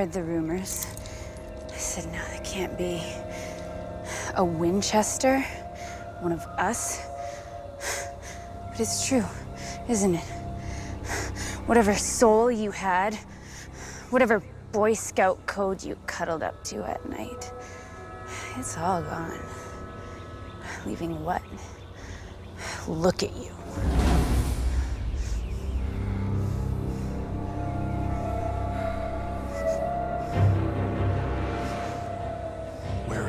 heard the rumors. I said, no, that can't be. A Winchester? One of us? But it's true, isn't it? Whatever soul you had, whatever Boy Scout code you cuddled up to at night, it's all gone. Leaving what? Look at you.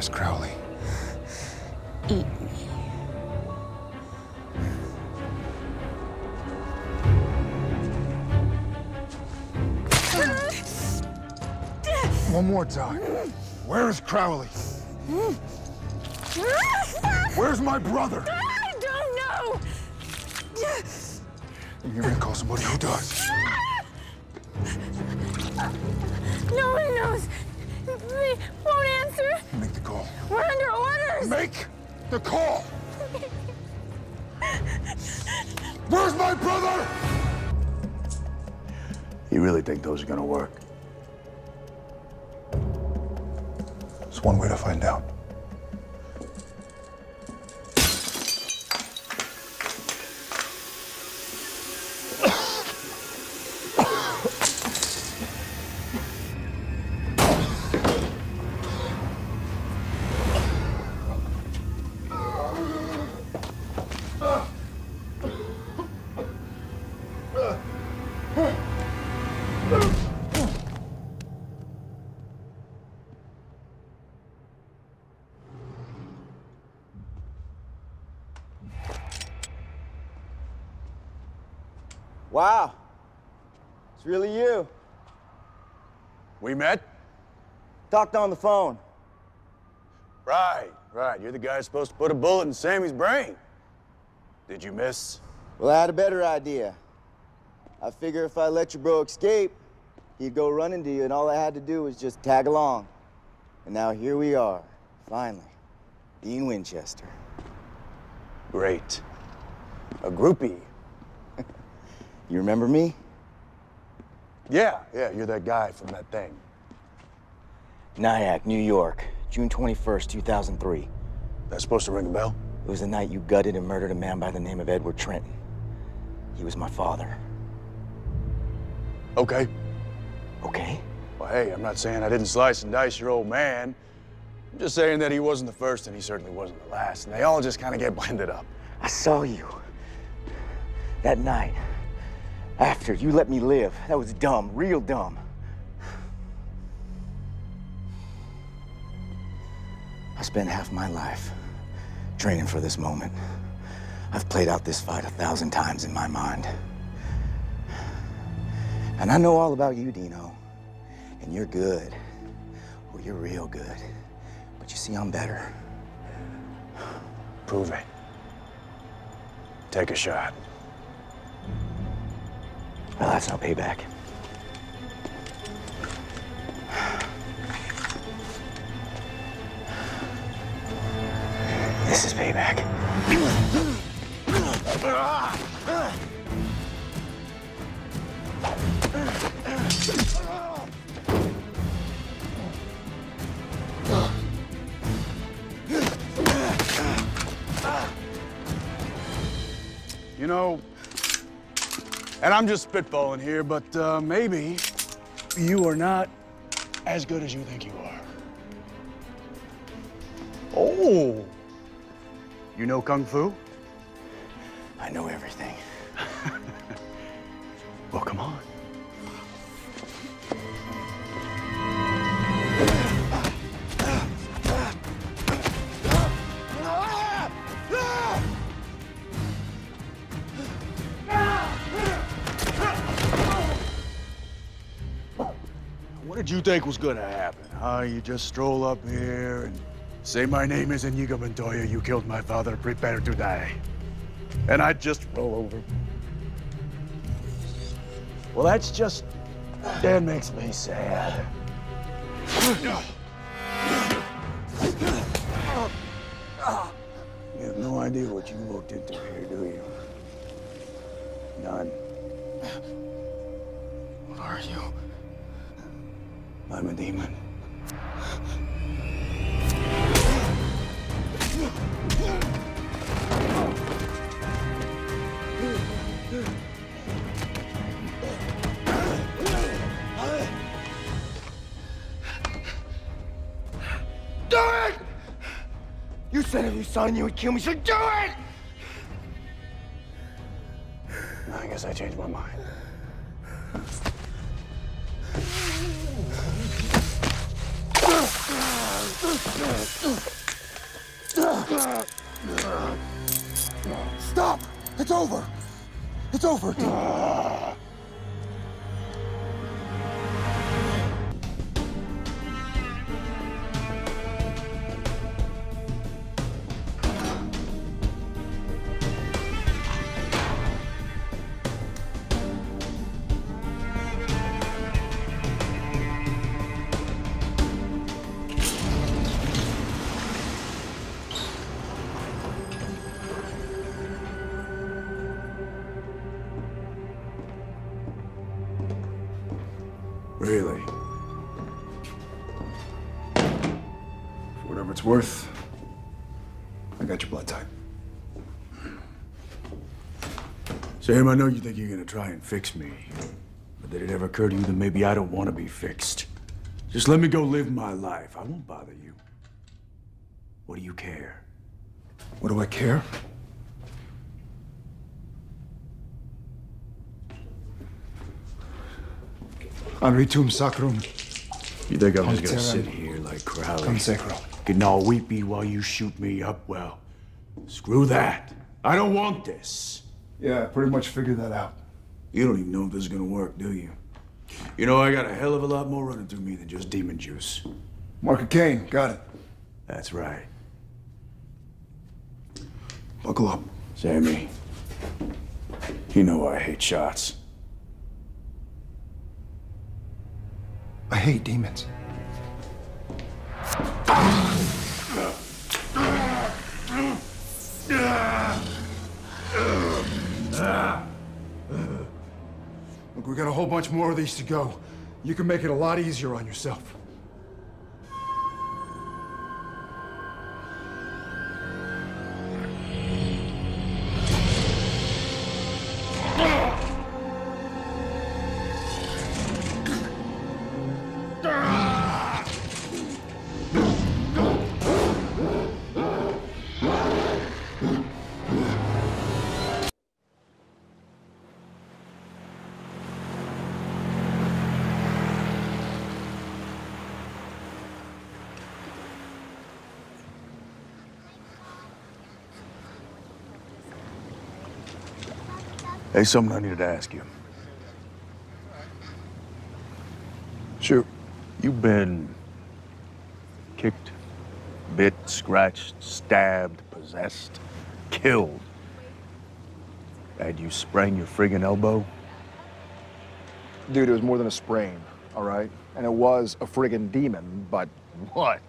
Is Crowley? Eat me. One more time. Where is Crowley? Where's my brother? I don't know! You're gonna call somebody who does. No one knows. Call. We're under orders. Make the call! Where's my brother? You really think those are gonna work? It's one way to find out. Wow. It's really you. We met? Talked on the phone. Right, right. You're the guy supposed to put a bullet in Sammy's brain. Did you miss? Well, I had a better idea. I figure if I let your bro escape, he'd go running to you, and all I had to do was just tag along. And now here we are, finally. Dean Winchester. Great. A groupie. You remember me? Yeah, yeah, you're that guy from that thing. Nyack, New York, June 21st, 2003. That's supposed to ring a bell? It was the night you gutted and murdered a man by the name of Edward Trenton. He was my father. Okay. Okay? Well, hey, I'm not saying I didn't slice and dice your old man. I'm just saying that he wasn't the first and he certainly wasn't the last. And they all just kind of get blended up. I saw you. That night. After you let me live. That was dumb, real dumb. I spent half my life training for this moment. I've played out this fight a thousand times in my mind. And I know all about you, Dino. And you're good. Oh, you're real good. But you see, I'm better. Prove it. Take a shot. Well, that's no payback. This is payback. You know, and I'm just spitballing here, but uh, maybe you are not as good as you think you are. Oh, you know Kung Fu? I know everything. Well, come on. Did you think was gonna happen? Huh? You just stroll up here and say my name is Inigo Montoya, you killed my father, prepare to die. And I'd just roll over. Well, that's just. That makes me sad. You have no idea what you walked into here, do you? None. What are you? I'm a demon. Do it! You said if you saw him, you would kill me, so do it! I guess I changed my mind. Stop! It's over! It's over, Sam, I know you think you're gonna try and fix me. But did it ever occur to you that maybe I don't want to be fixed? Just let me go live my life. I won't bother you. What do you care? What do I care? Anritum sacrum, You think I'm just gonna sit here like Crowley? cum sacro. Getting all weepy while you shoot me up? Well, screw that. I don't want this. Yeah, I pretty much figured that out. You don't even know if this is gonna work, do you? You know, I got a hell of a lot more running through me than just demon juice. Mark of Cain, got it. That's right. Buckle up. Sammy, you know I hate shots. I hate demons. Look, we got a whole bunch more of these to go. You can make it a lot easier on yourself. Hey, something I needed to ask you. Sure. You've been kicked, bit, scratched, stabbed, possessed, killed. And you sprained your friggin' elbow? Dude, it was more than a sprain, all right? And it was a friggin' demon, but What?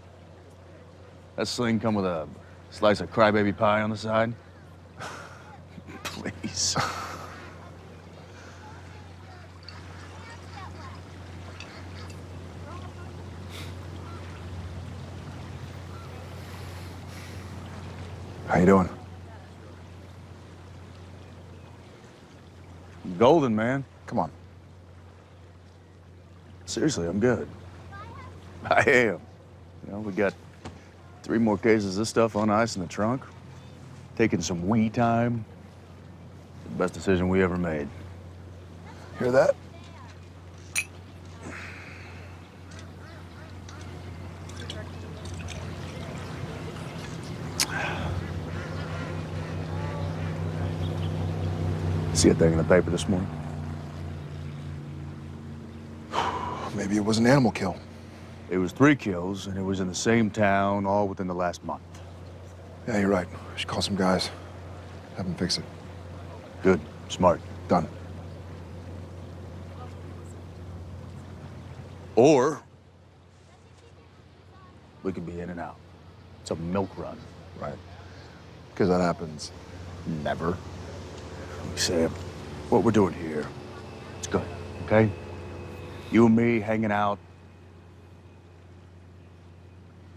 That sling come with a slice of crybaby pie on the side? Please. how you doing? Golden, man. Come on. Seriously, I'm good. I am. You know, we got three more cases of this stuff on ice in the trunk. Taking some wee time. The best decision we ever made. Hear that? See a thing in the paper this morning? Maybe it was an animal kill. It was three kills, and it was in the same town, all within the last month. Yeah, you're right. We should call some guys. Have them fix it. Good, smart. Done. Or we could be in and out. It's a milk run. Right. Because that happens never. Sam, what we're doing here, it's good, okay? You and me hanging out,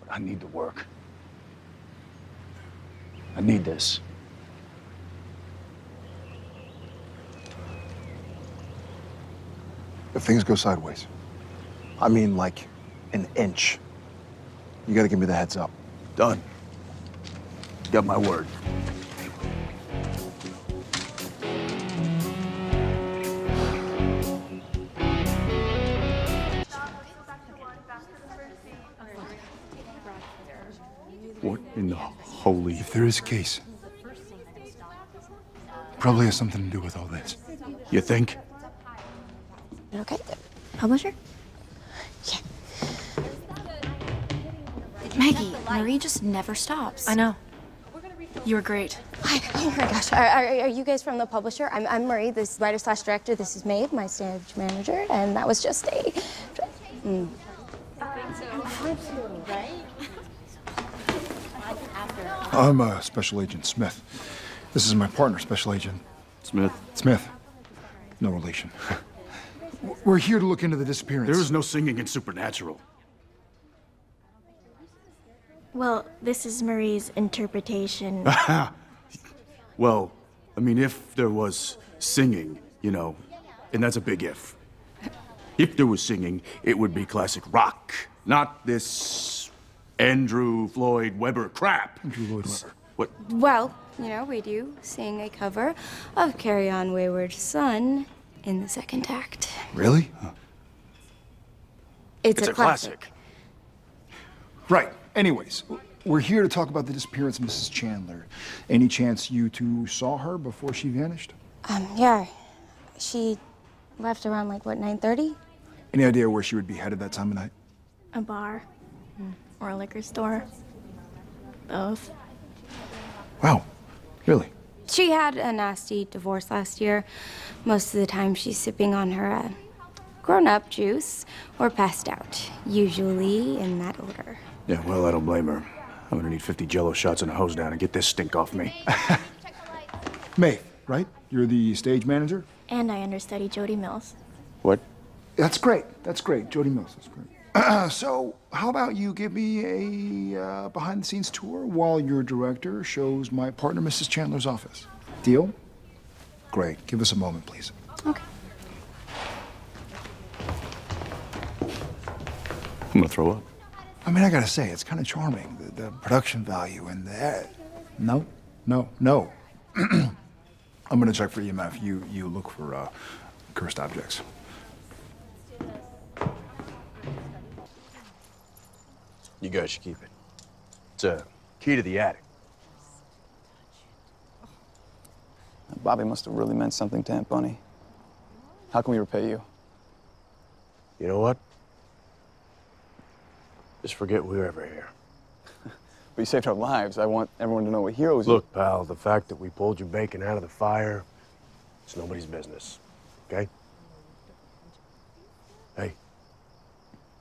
But I need to work. I need this. If things go sideways, I mean like an inch, you gotta give me the heads up. Done. Got my word. There is a case, probably has something to do with all this. You think? Okay. Publisher? Yeah. Maggie, Marie just never stops. I know. You were great. Hi. Oh my gosh. Are, are, are you guys from the publisher? I'm, I'm Marie, this writer slash director. This is Maeve, my stage manager, and that was just a. Mm. I'm uh, Special Agent Smith. This is my partner, Special Agent Smith, Smith. No relation. We're here to look into the disappearance. there is no singing in Supernatural. Well, this is Marie's interpretation. Well, I mean, if there was singing, you know, and that's a big if. If there was singing, it would be classic rock, not this Andrew Floyd Webber crap. Andrew Lloyd Webber. What? Well, you know, we do sing a cover of Carry On Wayward Son in the second act. Really? It's, It's a classic. Right. Anyways, we're here to talk about the disappearance of Mrs. Chandler. Any chance you two saw her before she vanished? Um, yeah. She left around like what, 9:30? Any idea where she would be headed that time of night? a bar or a liquor store. Both. Wow. Really? She had a nasty divorce last year. Most of the time she's sipping on her uh, grown-up juice or passed out, usually in that order. Yeah, well, I don't blame her. I'm gonna need 50 jello shots and a hose down and get this stink off me. Maeve, right? You're the stage manager? And I understudy Jody Mills. What? That's great. That's great. Jody Mills, that's great. so, how about you give me a uh, behind the scenes tour while your director shows my partner, Mrs. Chandler's office? Deal? Great. Give us a moment, please. Okay. I'm gonna throw up. I mean, I gotta say, it's kind of charming. The, the production value and the. No, no, no. I'm gonna check for EMF. You you look for uh, cursed objects. You guys should keep it. It's a key to the attic. Bobby must have really meant something to Aunt Bunny. How can we repay you? You know what? Just forget we were ever here. But you saved our lives. I want everyone to know we're heroes. Look, pal, the fact that we pulled your bacon out of the fire, it's nobody's business. Okay? Hey,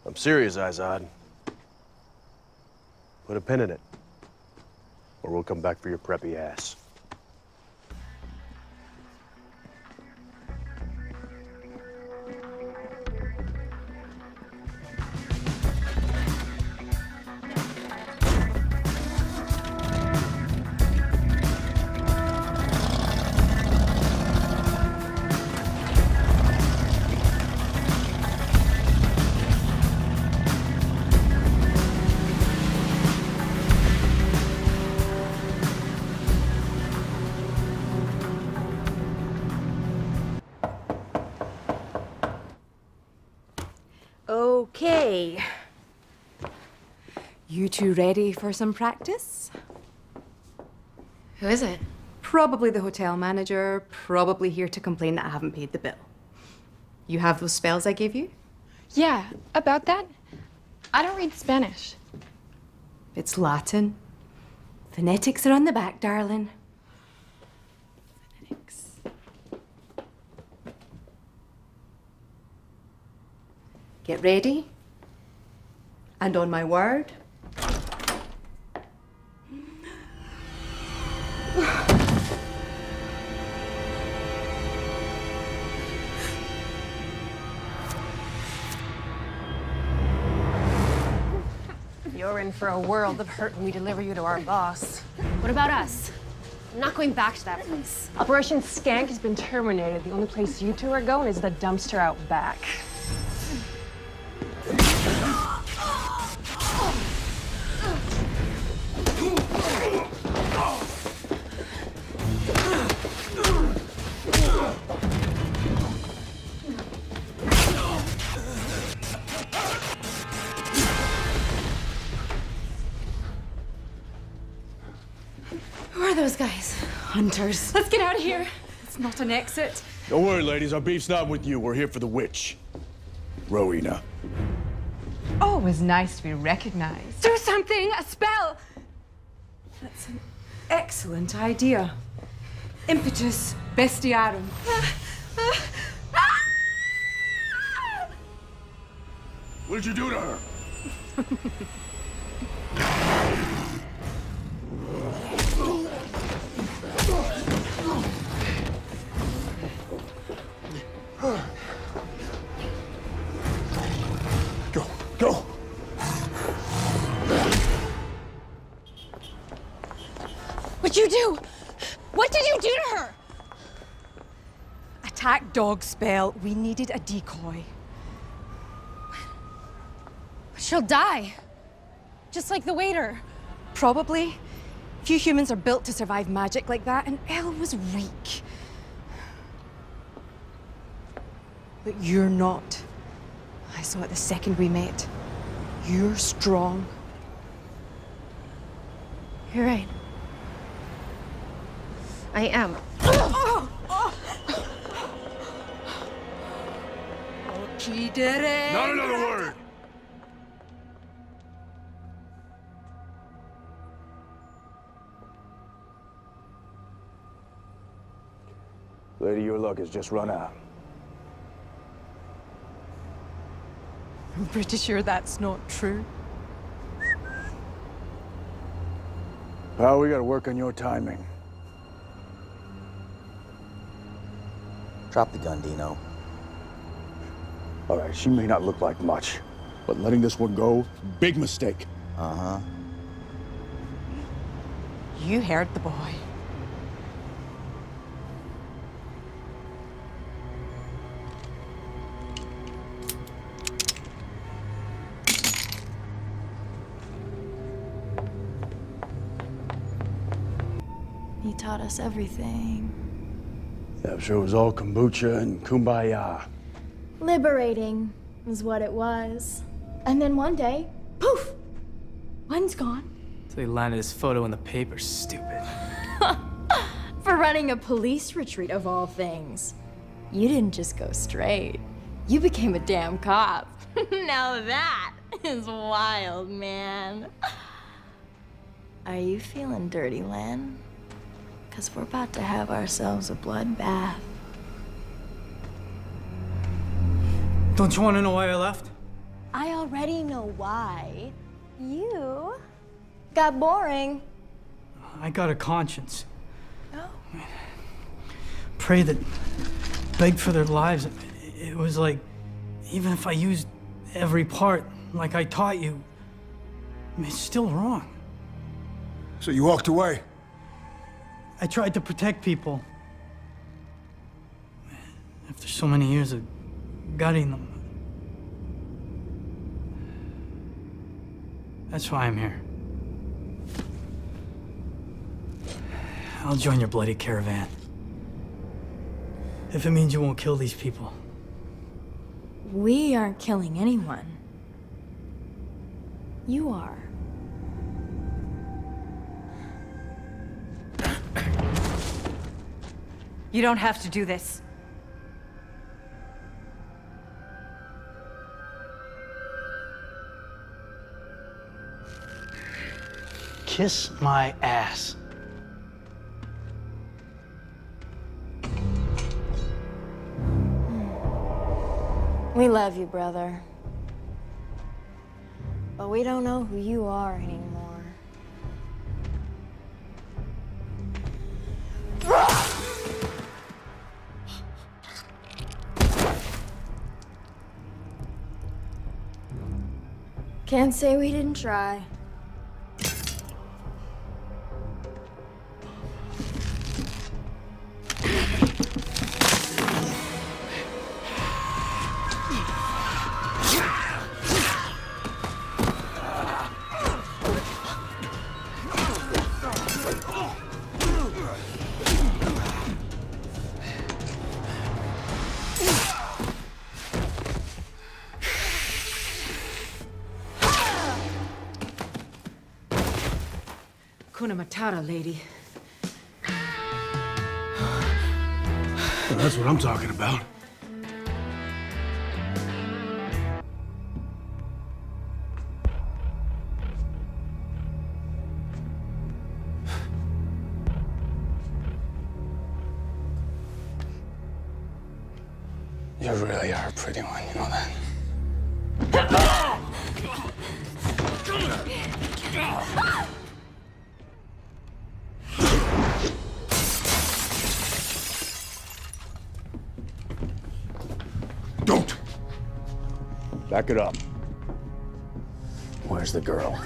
I'm serious, Izod. Put a pin in it, or we'll come back for your preppy ass. Ready for some practice? Who is it? Probably the hotel manager, probably here to complain that I haven't paid the bill. You have those spells I gave you? Yeah, about that? I don't read Spanish. It's Latin. Phonetics are on the back, darling. Phonetics. Get ready. And on my word. You're in for a world of hurt when we deliver you to our boss. What about us? I'm not going back to that place. Operation Skank has been terminated. The only place you two are going is the dumpster out back. Those guys? Hunters. Let's get out of here. It's not an exit. Don't worry, ladies. Our beef's not with you. We're here for the witch. Rowena. Oh, Always nice to be recognized. Do something! A spell! That's an excellent idea. Impetus bestiarum. What did you do to her? dog spell. We needed a decoy. She'll die. Just like the waiter. Probably. Few humans are built to survive magic like that, and Elle was weak. But you're not. I saw it the second we met. You're strong. You're right. I am. Oh, oh. She did it! Not another word! Lady, your luck has just run out. I'm pretty sure that's not true. Pal, we gotta work on your timing. Drop the gun, Dino. All right, she may not look like much, but letting this one go, big mistake. Uh huh. You heard the boy. He taught us everything. That sure was all kombucha and kumbaya. Liberating is what it was. And then one day, poof, one's gone. So he landed his photo in the paper, stupid. For running a police retreat of all things. You didn't just go straight. You became a damn cop. now that is wild, man. Are you feeling dirty, Len? Because we're about to have ourselves a bloodbath. Don't you want to know why I left? I already know why. You got boring. I got a conscience. Oh. Pray that, begged for their lives. It was like, even if I used every part like I taught you, it's still wrong. So you walked away? I tried to protect people. After so many years of gutting them. That's why I'm here. I'll join your bloody caravan. If it means you won't kill these people. We aren't killing anyone. You are. You don't have to do this. Kiss my ass. Hmm. We love you, brother. But we don't know who you are anymore. Can't say we didn't try. Hakuna Matata, lady. Well, that's what I'm talking about. Back it up. Where's the girl?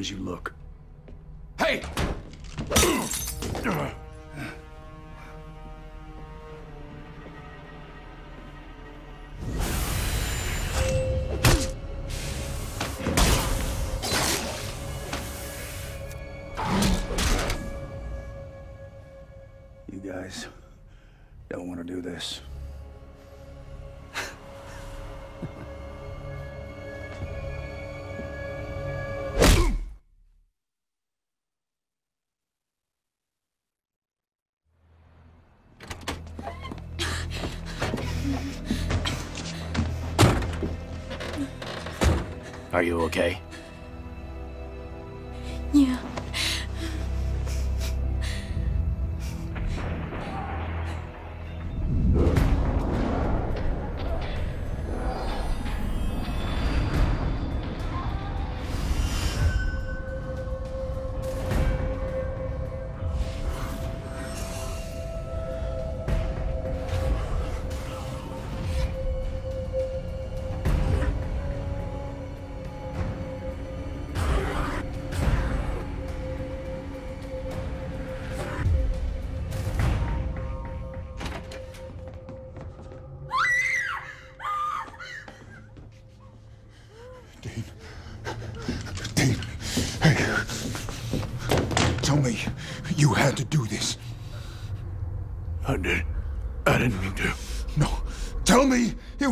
As you look. Are you okay?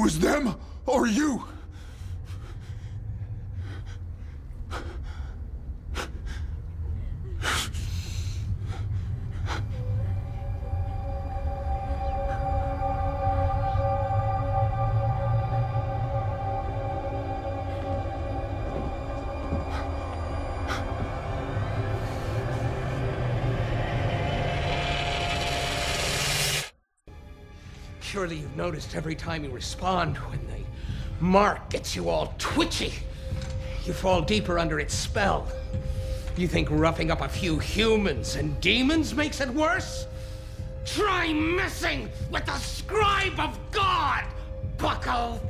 Was them or you. Surely you've noticed every time you respond when the mark gets you all twitchy, you fall deeper under its spell. You think roughing up a few humans and demons makes it worse? Try messing with the scribe of God, bucko!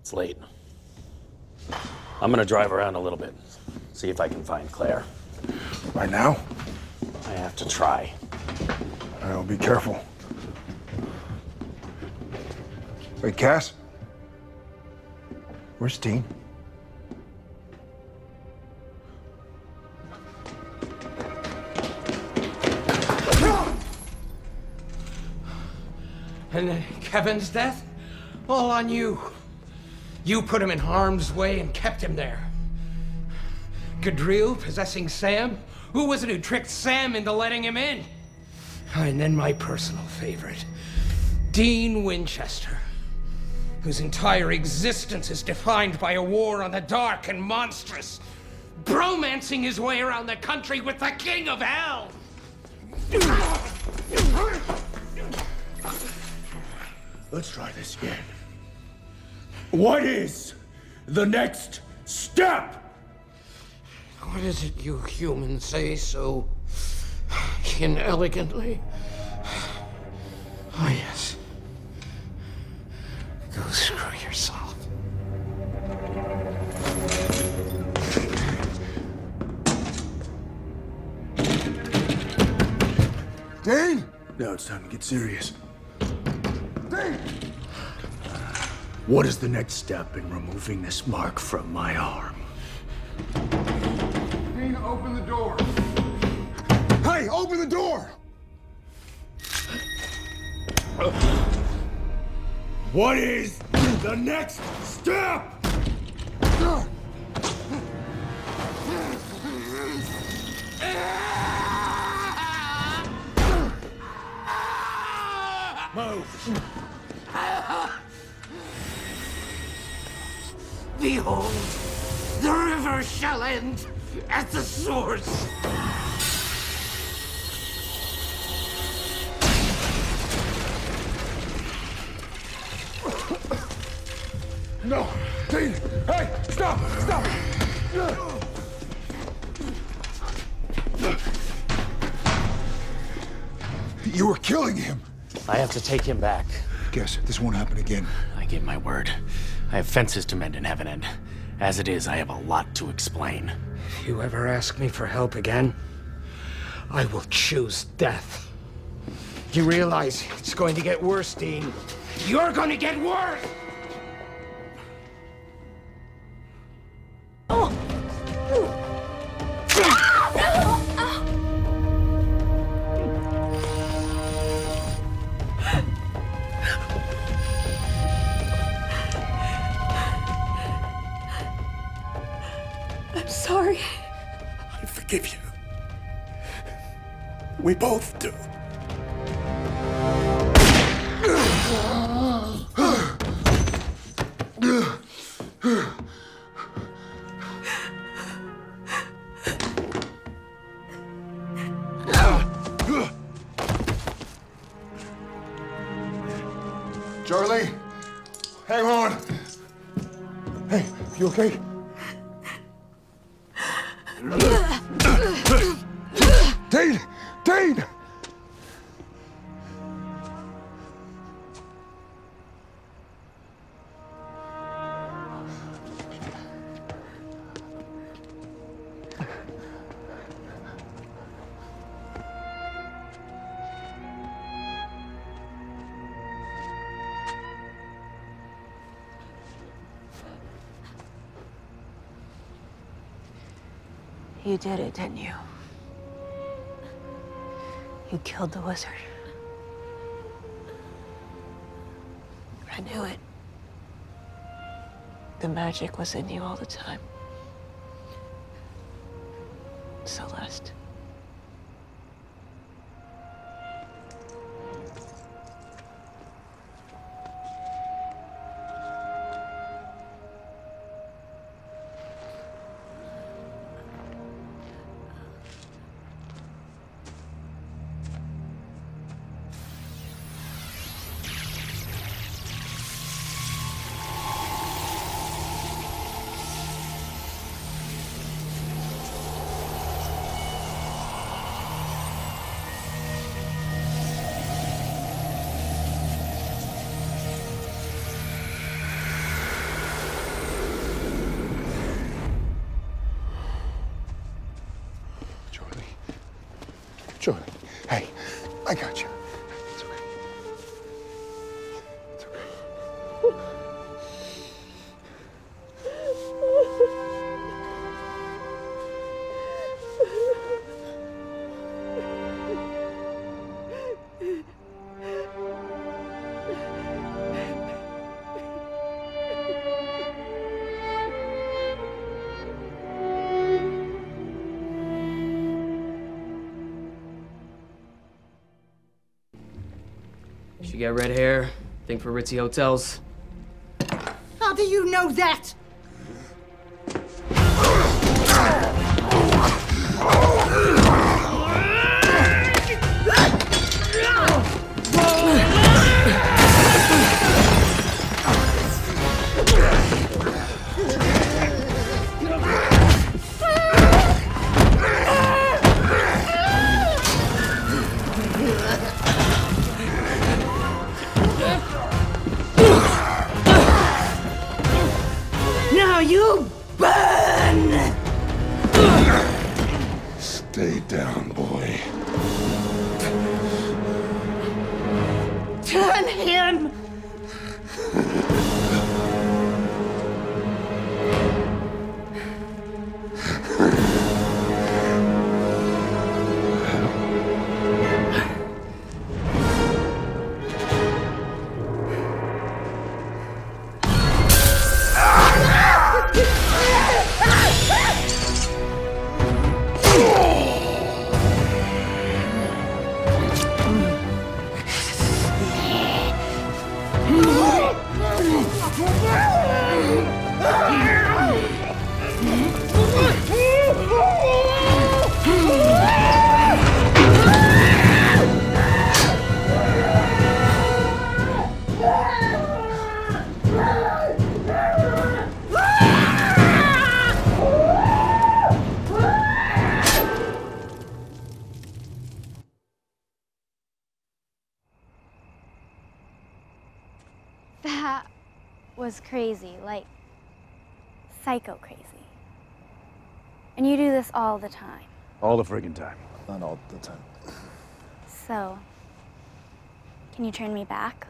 It's late. I'm gonna drive around a little bit, see if I can find Claire. Right now? I have to try. I'll be careful. Wait, Cass? Where's Dean? And uh, Kevin's death? All on you. You put him in harm's way and kept him there. Gadriel possessing Sam? Who was it who tricked Sam into letting him in? And then my personal favorite, Dean Winchester, whose entire existence is defined by a war on the dark and monstrous, bromancing his way around the country with the King of Hell! Let's try this again. What is the next step? What is it you humans say so inelegantly? Oh, yes. Go screw yourself. Dean? Now it's time to get serious. Dean! What is the next step in removing this mark from my arm? Dean, open the door. Hey, open the door! What is the next step? Move. Behold, the river shall end at the source. No! Dean! Hey! Stop! Stop! You were killing him! I have to take him back. Guess this won't happen again. I give my word. I have fences to mend in heaven, and as it is, I have a lot to explain. You ever ask me for help again, I will choose death. You realize it's going to get worse, Dean? You're going to get worse! You did it, didn't you? You killed the wizard. I knew it. The magic was in you all the time. Celeste. She got red hair, think for ritzy hotels. How do you know that? All the time. All the friggin' time. Not all the time. So, can you turn me back?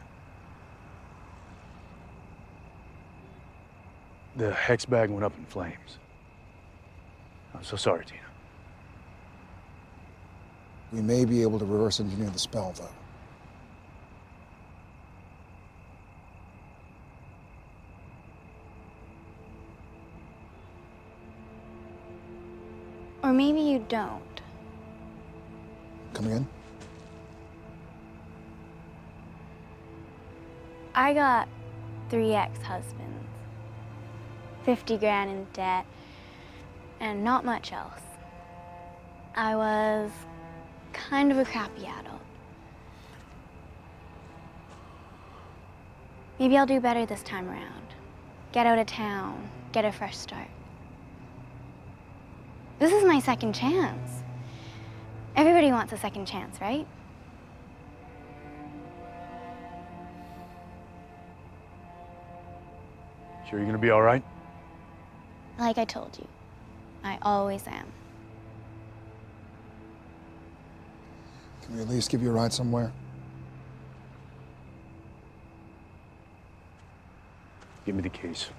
The hex bag went up in flames. I'm so sorry, Tina. We may be able to reverse engineer the spell, though. Or maybe you don't. Come again? I got three ex husbands, 50 grand in debt, and not much else. I was kind of a crappy adult. Maybe I'll do better this time around. Get out of town, get a fresh start. This is my second chance. Everybody wants a second chance, right? Sure you're gonna be all right? Like I told you, I always am. Can we at least give you a ride somewhere? Give me the keys.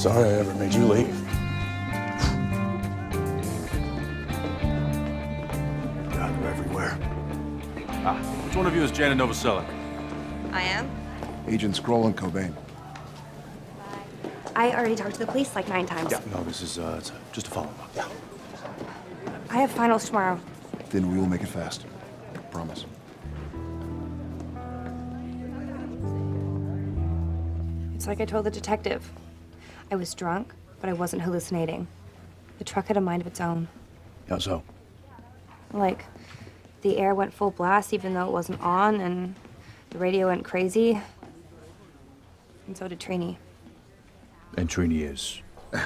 Sorry I ever made you leave. God, they're everywhere. Ah, which one of you is Janet Novoselic? I am. Agent Grohl and Cobain. I already talked to the police like nine times. Yeah, no, this is uh, it's just a follow-up. Yeah. I have finals tomorrow. Then we will make it fast. I promise. It's like I told the detective. I was drunk, but I wasn't hallucinating. The truck had a mind of its own. How so? Like, the air went full blast even though it wasn't on, and the radio went crazy. And so did Trini. And Trini is.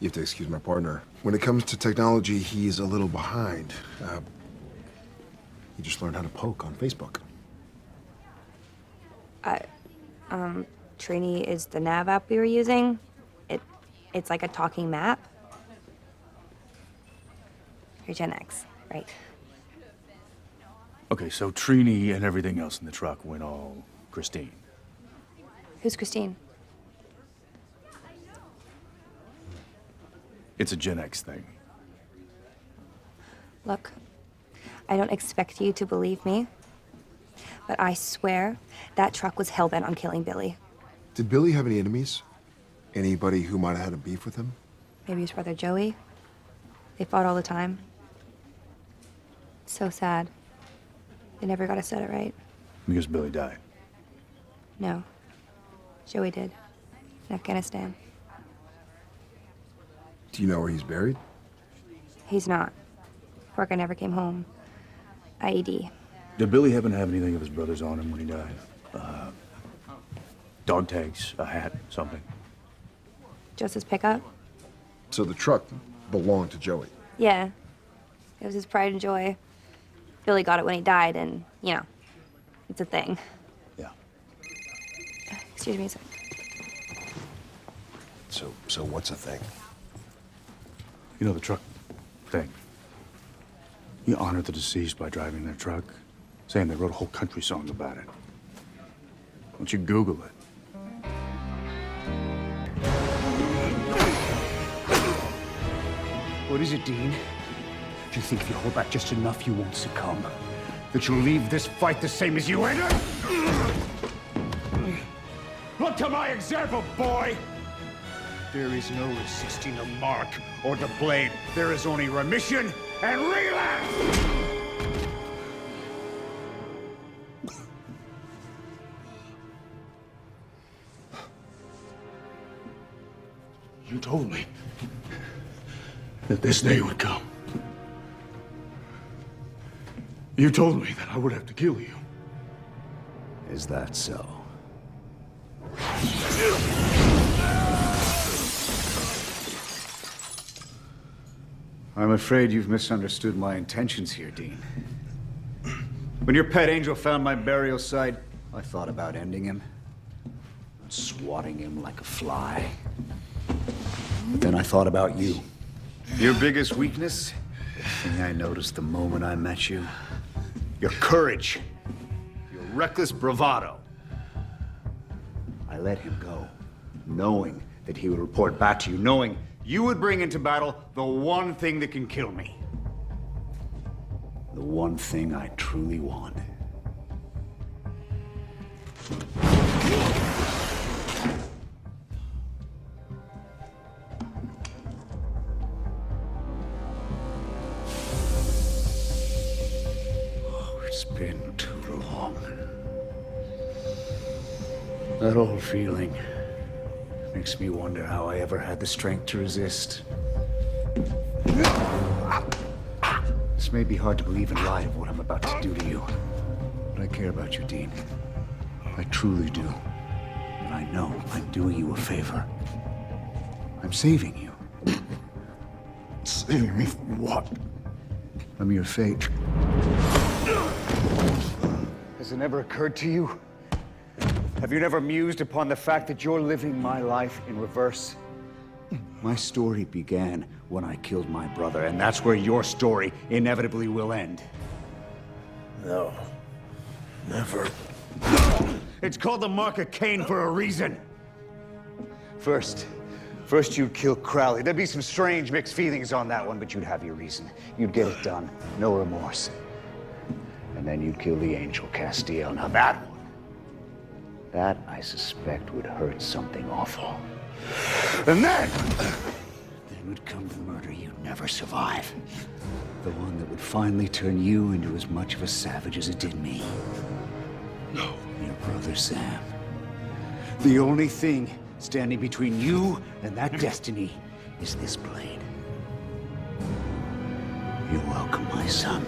You have to excuse my partner. When it comes to technology, he's a little behind. Uh, he just learned how to poke on Facebook. I, um, Trini is the nav app we were using. It, it's like a talking map. You're Gen X, right? Okay, so Trini and everything else in the truck went all Christine. Who's Christine? It's a Gen X thing. Look, I don't expect you to believe me, but I swear that truck was hellbent on killing Billy. Did Billy have any enemies? Anybody who might have had a beef with him? Maybe his brother Joey. They fought all the time. So sad. They never got to set it right. Because Billy died. No. Joey did. In Afghanistan. Do you know where he's buried? He's not. Parker never came home. IED. Did Billy happen to have anything of his brother's on him when he died? Dog tags, a hat, something. Just his pickup? So the truck belonged to Joey. Yeah. It was his pride and joy. Billy got it when he died, and, you know, it's a thing. Yeah. Excuse me a sec. So, so what's a thing? You know the truck thing. You honor the deceased by driving their truck, saying they wrote a whole country song about it. Why don't you Google it? What is it, Dean? Do you think if you hold back just enough, you won't succumb? That you'll leave this fight the same as you entered? Look to my example, boy! There is no resisting the mark or the blade. There is only remission and relapse! This day would come. You told me that I would have to kill you. Is that so? I'm afraid you've misunderstood my intentions here, Dean. When your pet angel found my burial site, I thought about ending him. Swatting him like a fly. But then I thought about you. Your biggest weakness? The thing I noticed the moment I met you? Your courage. Your reckless bravado. I let him go, knowing that he would report back to you, knowing you would bring into battle the one thing that can kill me. The one thing I truly want. Feeling makes me wonder how I ever had the strength to resist. This may be hard to believe in light of what I'm about to do to you. But I care about you, Dean. I truly do. And I know I'm doing you a favor. I'm saving you. Saving me from what? From your fate. Has it never occurred to you? Have you never mused upon the fact that you're living my life in reverse? My story began when I killed my brother, and that's where your story inevitably will end. No. Never. It's called the Mark of Cain for a reason. First, first you'd kill Crowley. There'd be some strange mixed feelings on that one, but you'd have your reason. You'd get it done. No remorse. And then you'd kill the Angel Castiel. Now that one, that I suspect would hurt something awful. And then, then would come the murder you'd never survive. The one that would finally turn you into as much of a savage as it did me. No. Your brother Sam. The only thing standing between you and that destiny is this blade. You're welcome, my son.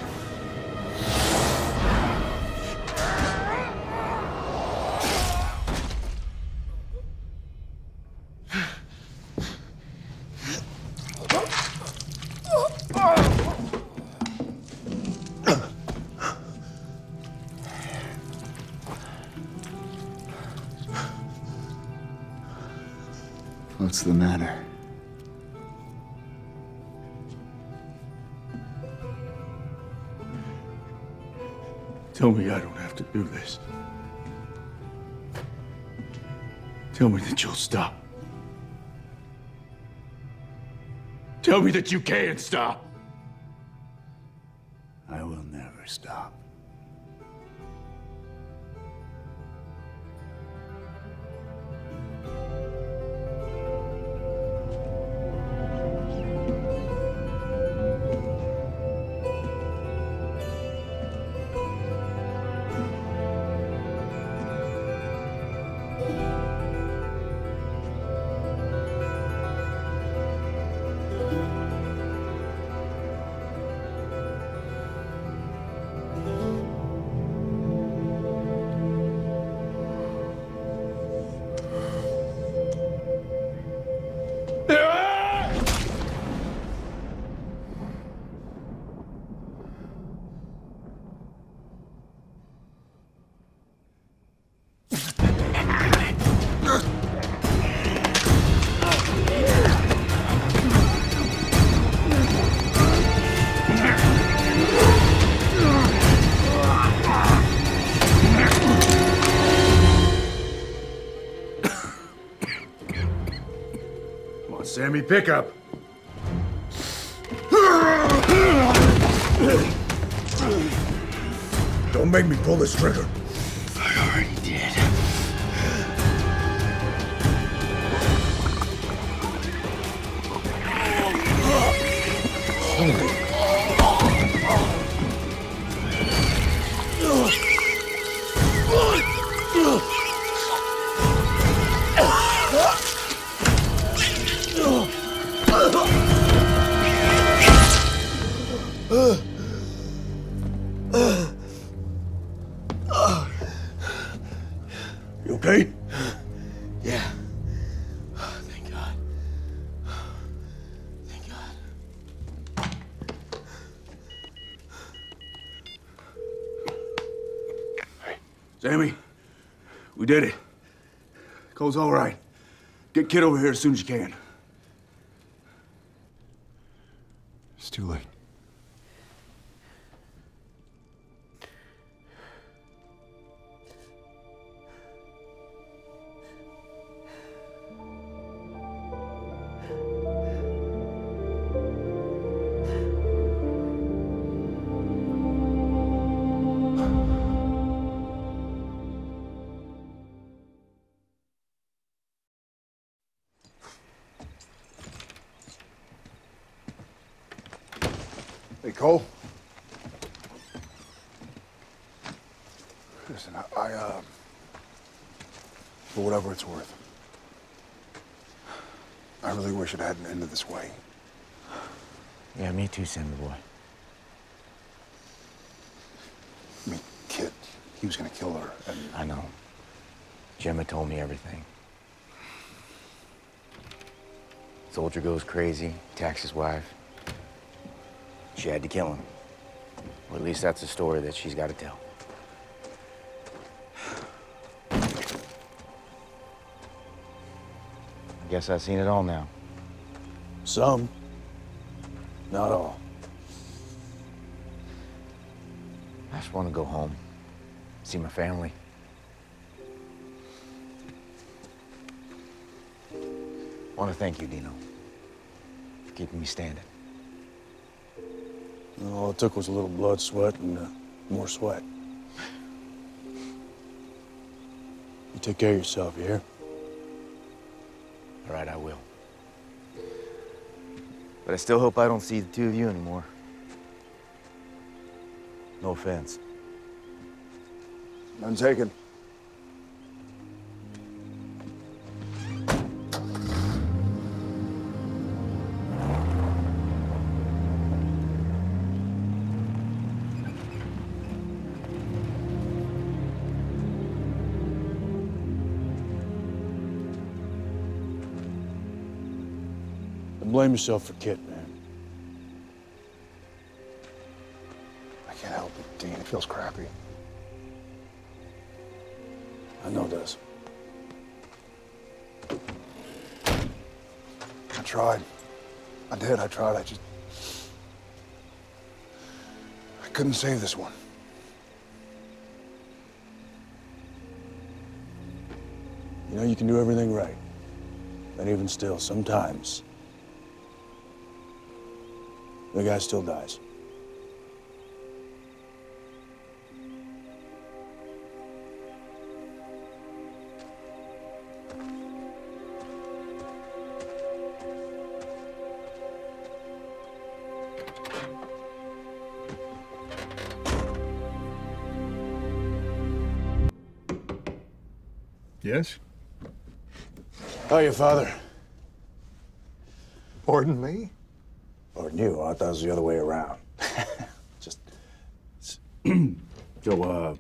Tell me I don't have to do this. Tell me that you'll stop. Tell me that you can't stop. I will never stop. Sammy, pick up. Don't make me pull this trigger. Sammy, we did it. Cole's all right. Get Kit over here as soon as you can. It's too late. This way. Yeah, me too, Sammy boy. I mean, Kit, he was gonna kill her, and I know. Gemma told me everything. Soldier goes crazy, attacks his wife. She had to kill him. Or at least that's the story that she's got to tell. I guess I've seen it all now. Some. Not all. I just want to go home, see my family. I want to thank you, Dino, for keeping me standing. All it took was a little blood, sweat, and uh, more sweat. You take care of yourself, you hear? All right, I will. But I still hope I don't see the two of you anymore. No offense. none taken. Blame yourself for Kit, man. I can't help it, Dean. It feels crappy. I know it does. I tried. I did. I tried. I just. I couldn't save this one. You know, you can do everything right. And even still, sometimes, the guy still dies. Yes? How are you, Father? Pardon me? Pardon you. I thought it was the other way around. Just. so, uh,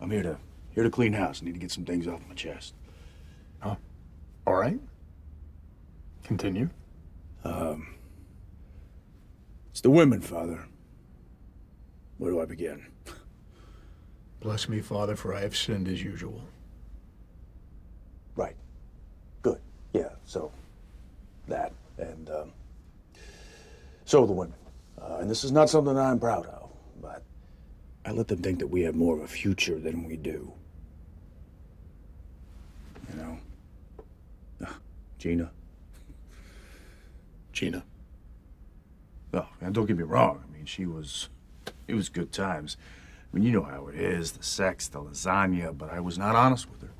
I'm here to here to clean house. I Need to get some things off my chest. Huh? All right. Continue. Um, it's the women, Father. Where do I begin? Bless me, Father, for I have sinned as usual. Right. Good. Yeah. So, that and um, so the women. Uh, and this is not something I'm proud of, but I let them think that we have more of a future than we do. You know, Ah, Gina. Gina. Oh, and don't get me wrong. I mean, she was. It was good times. I mean, you know how it is the sex, the lasagna, but I was not honest with her.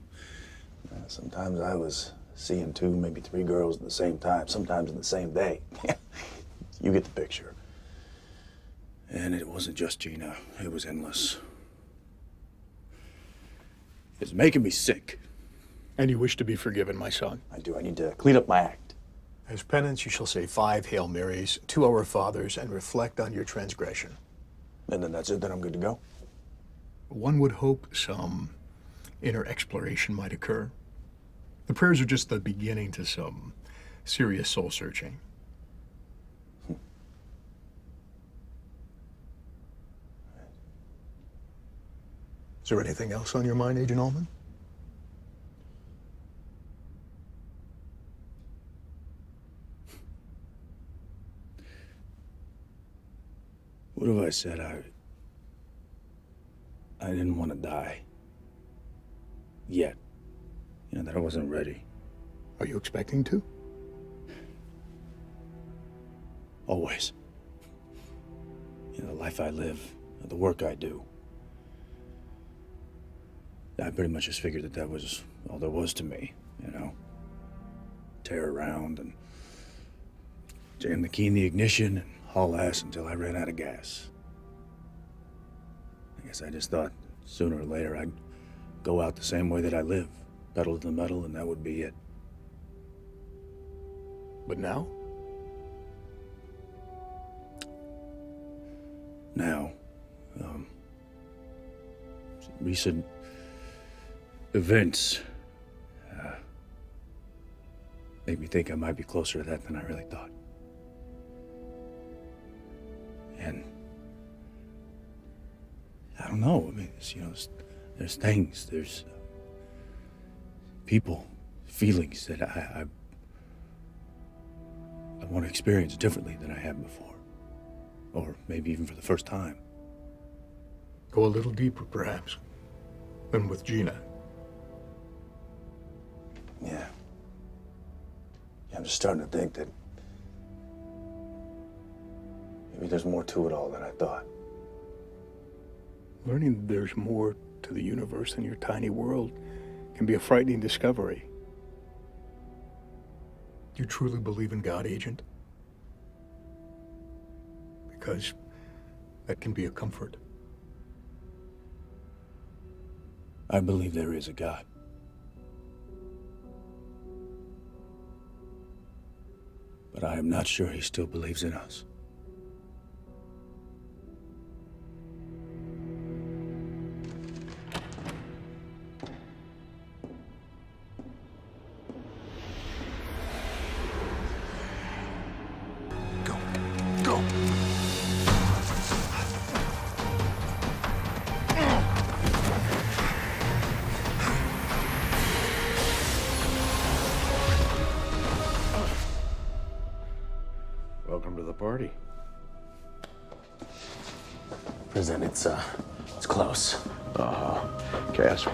Uh, sometimes I was seeing two, maybe three girls at the same time, sometimes in the same day. you get the picture. And it wasn't just Gina, it was endless. It's making me sick. And you wish to be forgiven, my son? I do. I need to clean up my act. As penance, you shall say five Hail Marys, two Our Fathers, and reflect on your transgression. And then that's it, then I'm good to go. One would hope some inner exploration might occur. The prayers are just the beginning to some serious soul searching. There anything else on your mind, Agent Allman? What have I said? I. I didn't want to die. Yet. You know, that I wasn't ready. Are you expecting to? Always. You know, the life I live, the work I do. I pretty much just figured that that was all there was to me, you know? Tear around and jam the key in the ignition and haul ass until I ran out of gas. I guess I just thought sooner or later I'd go out the same way that I live, pedal to the metal, and that would be it. But now? Now, um, recent events uh, me think I might be closer to that than I really thought. And I don't know. I mean, you know, there's, there's things, there's people, feelings that I, I I want to experience differently than I have before, or maybe even for the first time. Go a little deeper, perhaps, than with Gina. Yeah. Yeah, I'm just starting to think that maybe there's more to it all than I thought. Learning that there's more to the universe than your tiny world can be a frightening discovery. You truly believe in God, Agent? Because that can be a comfort. I believe there is a God. But I am not sure he still believes in us.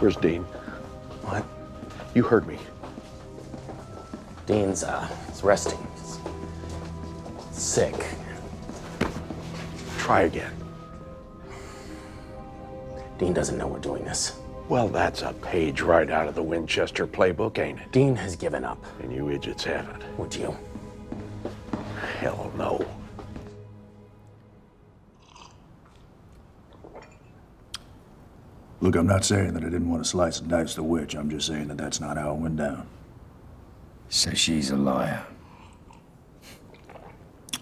Where's Dean? What? You heard me. Dean's, uh, he's resting. He's sick. Try again. Dean doesn't know we're doing this. Well, that's a page right out of the Winchester playbook, ain't it? Dean has given up. And you idiots haven't. Would you? Look, I'm not saying that I didn't want to slice and dice the witch. I'm just saying that that's not how it went down. So she's a liar.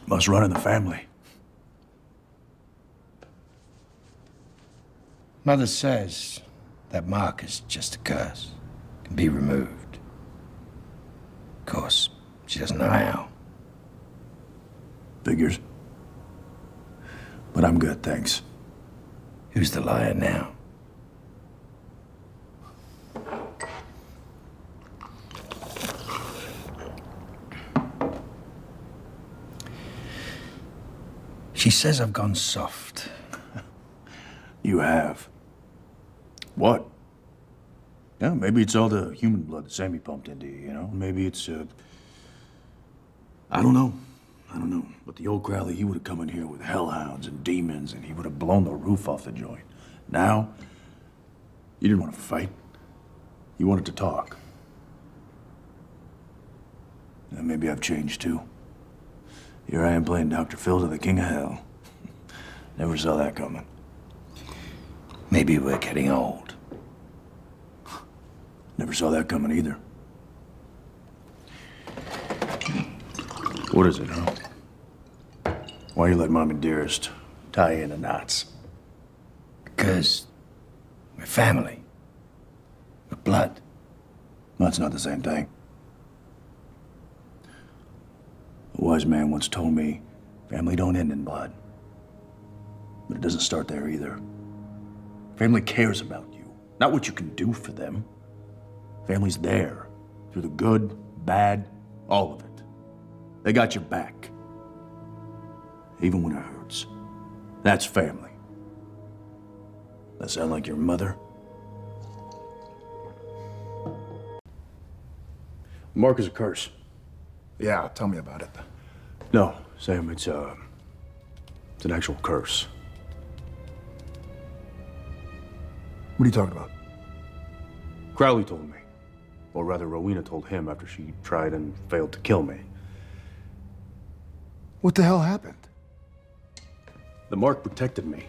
Must run in the family. Mother says that mark is just a curse. Can be removed. Of course, she doesn't know how. Figures. But I'm good, thanks. Who's the liar now? She says I've gone soft. You have. What? Yeah, maybe it's all the human blood that Sammy pumped into you, you know? Maybe it's, uh... I don't know. I don't know, but the old Crowley, he would have come in here with hellhounds and demons, and he would have blown the roof off the joint. Now, you didn't want to fight. You wanted to talk. And maybe I've changed too. Here I am playing Dr. Phil to the King of Hell. Never saw that coming. Maybe we're getting old. Never saw that coming either. What is it, huh? Why you let Mommy Dearest tie you in the knots? Because we're family. We're blood. That's not the same thing. A wise man once told me, family don't end in blood. But it doesn't start there either. Family cares about you, not what you can do for them. Family's there, through the good, bad, all of it. They got your back. Even when it hurts. That's family. That sound like your mother? Mark is a curse. Yeah, tell me about it. No, Sam, it's uh it's an actual curse. What are you talking about? Crowley told me. Or rather, Rowena told him after she tried and failed to kill me. What the hell happened? The mark protected me.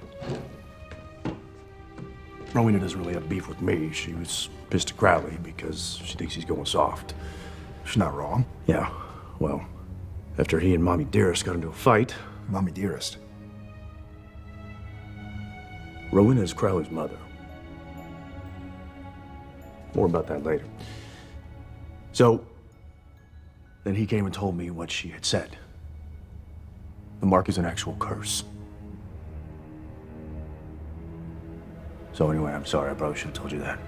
Rowena doesn't really have beef with me. She was pissed at Crowley because she thinks he's going soft. She's not wrong. Yeah, well, after he and Mommy Dearest got into a fight. Mommy Dearest? Rowena is Crowley's mother. More about that later. So, then he came and told me what she had said. The mark is an actual curse. So anyway, I'm sorry. I probably should have told you that.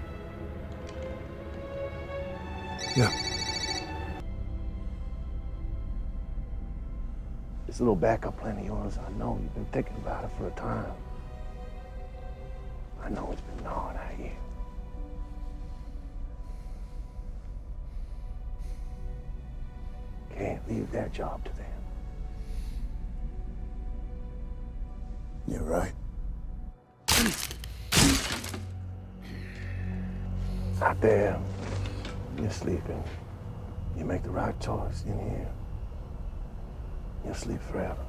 Yeah. This little backup plan of yours, I know you've been thinking about it for a time. I know it's been gnawing at you. Can't leave that job to them. You're right. Out there, you're sleeping. You make the right choice in here. You'll sleep forever.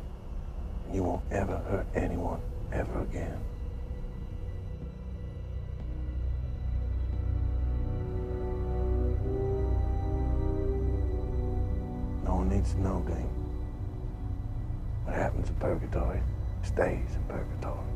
You won't ever hurt anyone ever again. No one needs to know, Dean. What happens in purgatory stays in purgatory.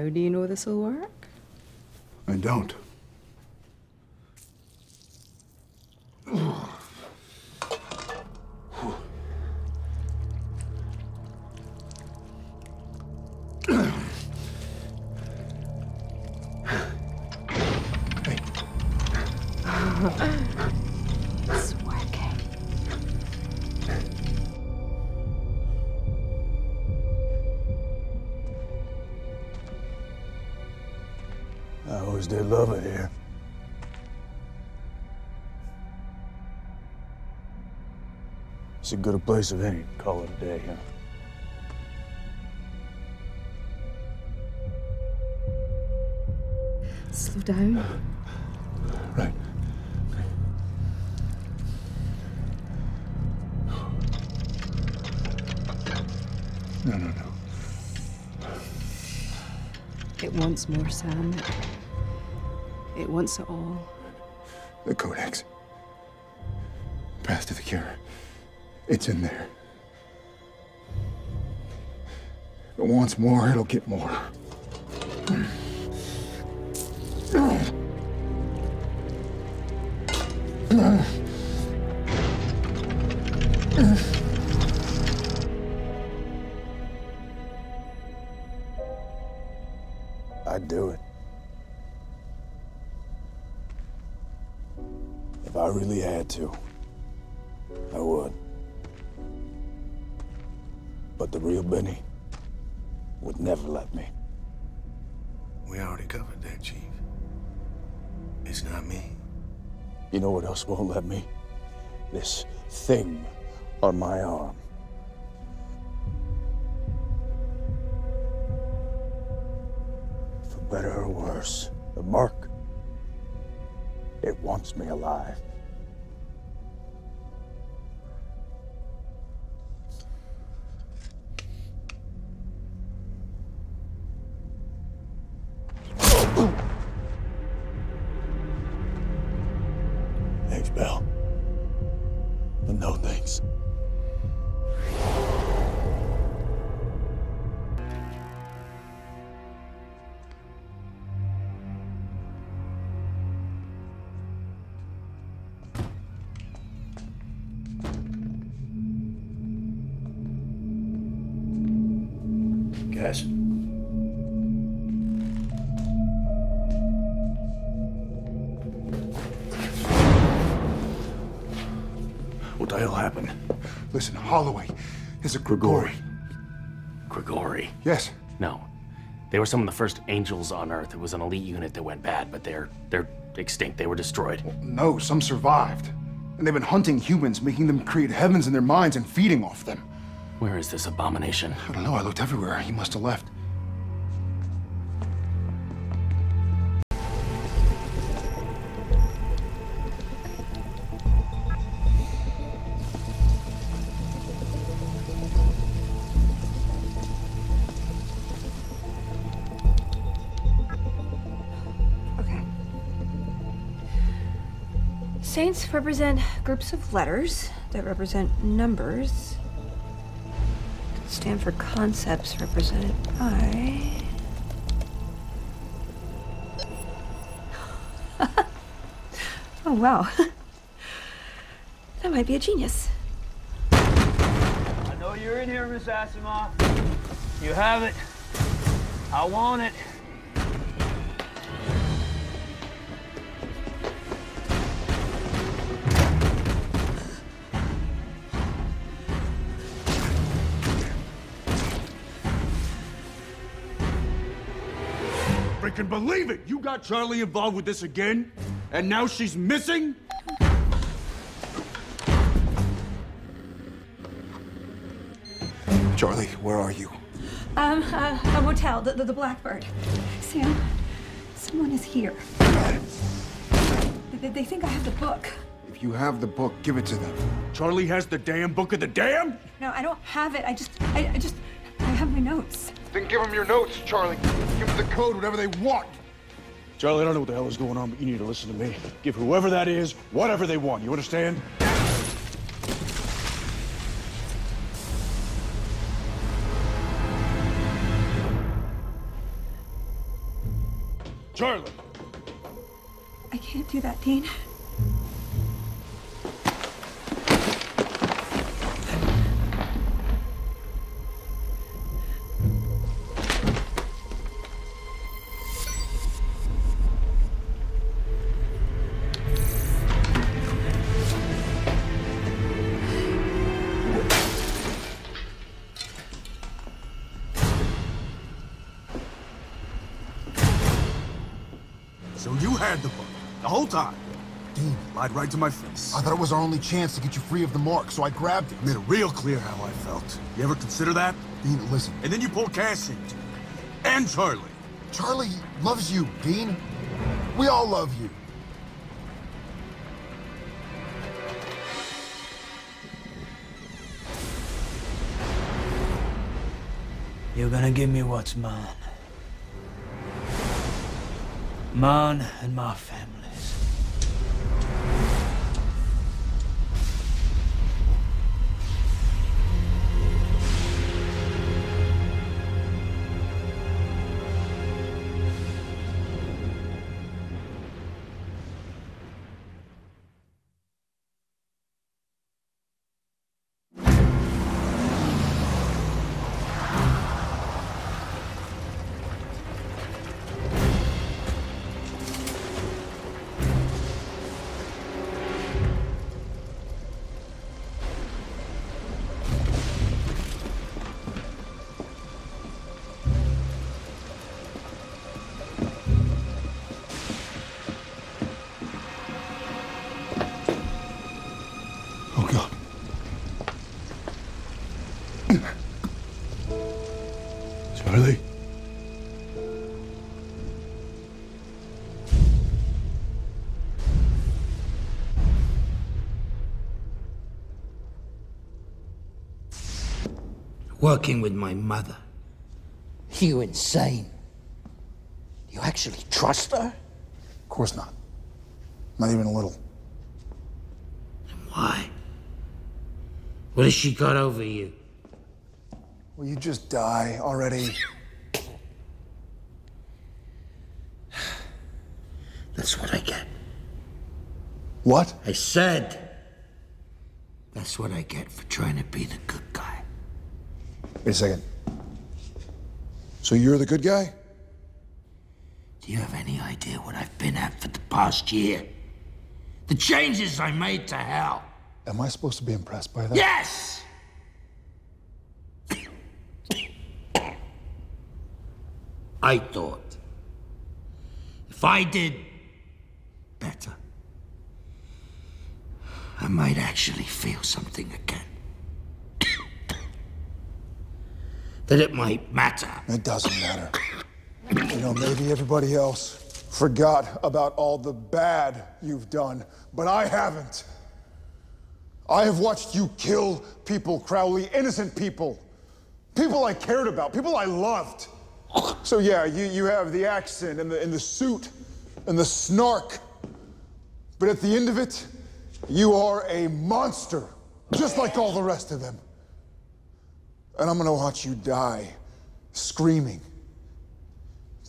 How do you know this will work? I don't. Did love it here. It's a good a place of any. Call it a day, huh? Slow down. Right. No, no, no. It wants more, Sam. It wants it all. The Codex. Path to the cure. It's in there. It wants more, it'll get more. To, I would. But the real Benny would never let me. We already covered that, Chief. It's not me. You know what else won't let me? This thing on my arm. For better or worse, the mark, it wants me alive. What the hell happened? Listen, Holloway is a Grigori. Grigori. Yes. No. They were some of the first angels on Earth. It was an elite unit that went bad, but they're they're extinct. They were destroyed. No, some survived. And they've been hunting humans, making them create heavens in their minds and feeding off them. Where is this abomination? I don't know. I looked everywhere. He must have left. Represent groups of letters that represent numbers. that Stand for concepts represented by. oh, wow. that might be a genius. I know you're in here, Miss Asimov. You have it. I want it. Freaking believe it! You got Charlie involved with this again? And now she's missing? Charlie, where are you? Um, uh, a motel, the, the, the Blackbird. Sam, someone is here. They, they think I have the book. If you have the book, give it to them. Charlie has the damn book of the damn? No, I don't have it. I just, I, I just, I have my notes. Then give them your notes, Charlie. Give them the code, whatever they want. Charlie, I don't know what the hell is going on, but you need to listen to me. Give whoever that is whatever they want. You understand? Charlie! I can't do that, Dean. Time. Dean. Lied right to my face. I thought it was our only chance to get you free of the mark, so I grabbed it. Made it real clear how I felt. You ever consider that? Dean, listen. And then you pull Cass in. And Charlie. Charlie loves you, Dean. We all love you. You're gonna give me what's mine. Mine and my family's. Working with my mother. You insane. You actually trust her? Of course not. Not even a little. And why? What has she got over you? Will you just die already? That's what I get. What? I said. That's what I get for trying to be the good guy. Wait a second. So you're the good guy? Do you have any idea what I've been at for the past year? The changes I made to hell. Am I supposed to be impressed by that? Yes! I thought if I did better, I might actually feel something again. That it might matter. It doesn't matter. You know, maybe everybody else forgot about all the bad you've done, but I haven't. I have watched you kill people, Crowley, innocent people. People I cared about, people I loved. So yeah, you, you have the accent and the, and the suit and the snark. But at the end of it, you are a monster, just like all the rest of them. And I'm gonna watch you die, screaming,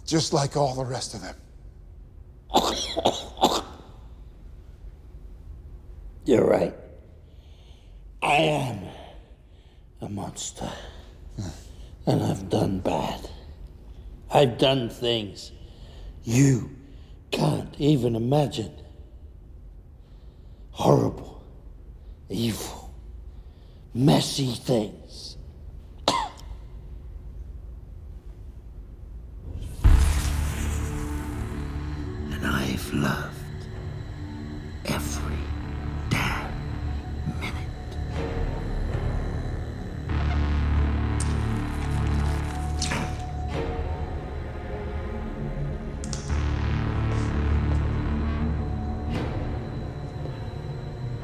just like all the rest of them. You're right. I am a monster. And I've done bad. I've done things you can't even imagine. Horrible, evil, messy things. Loved every damn minute.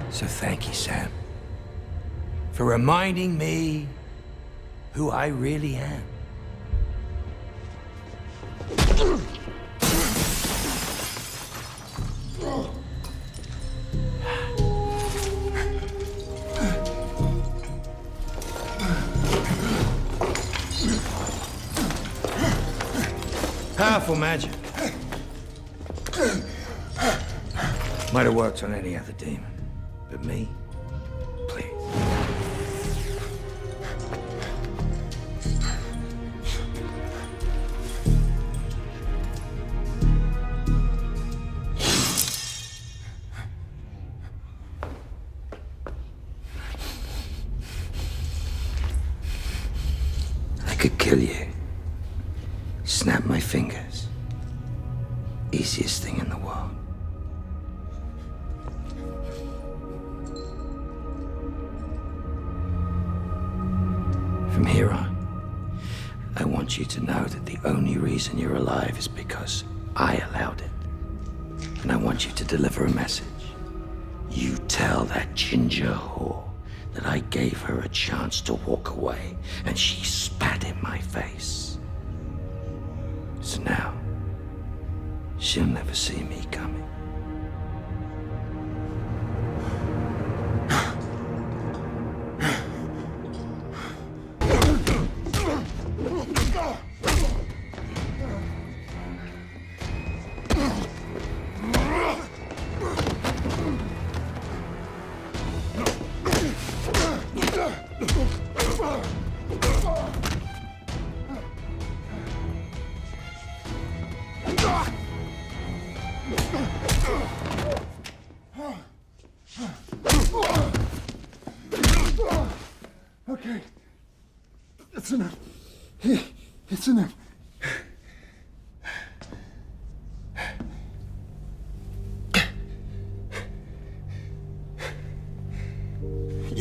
So thank you, Sam, for reminding me who I really am. Powerful magic. Might have worked on any other demon, but me,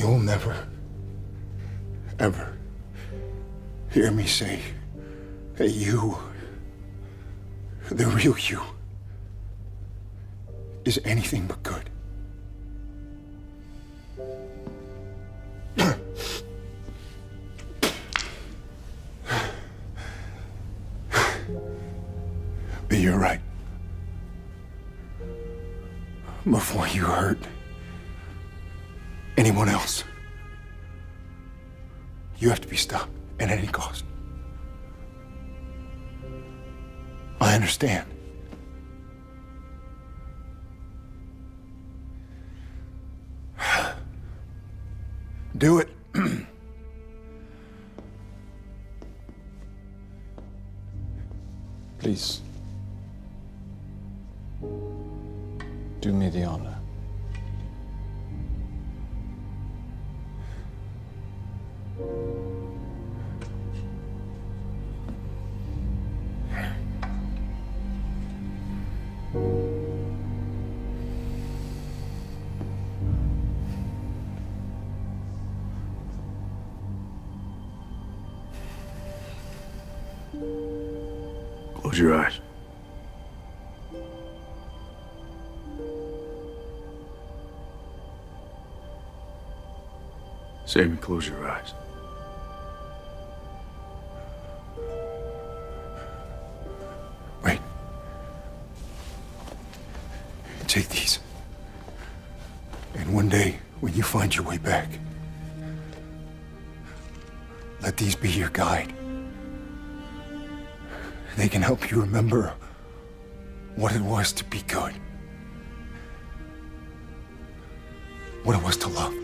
You'll never, ever hear me say that you, the real you, is anything but good. Sammy, close your eyes. Wait. Take these. And one day, when you find your way back, let these be your guide. They can help you remember what it was to be good. What it was to love.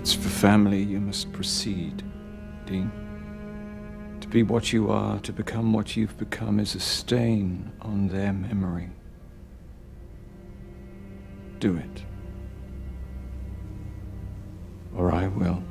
It's for family you must proceed, Dean. To be what you are, to become what you've become, is a stain on their memory. Do it. Or I will.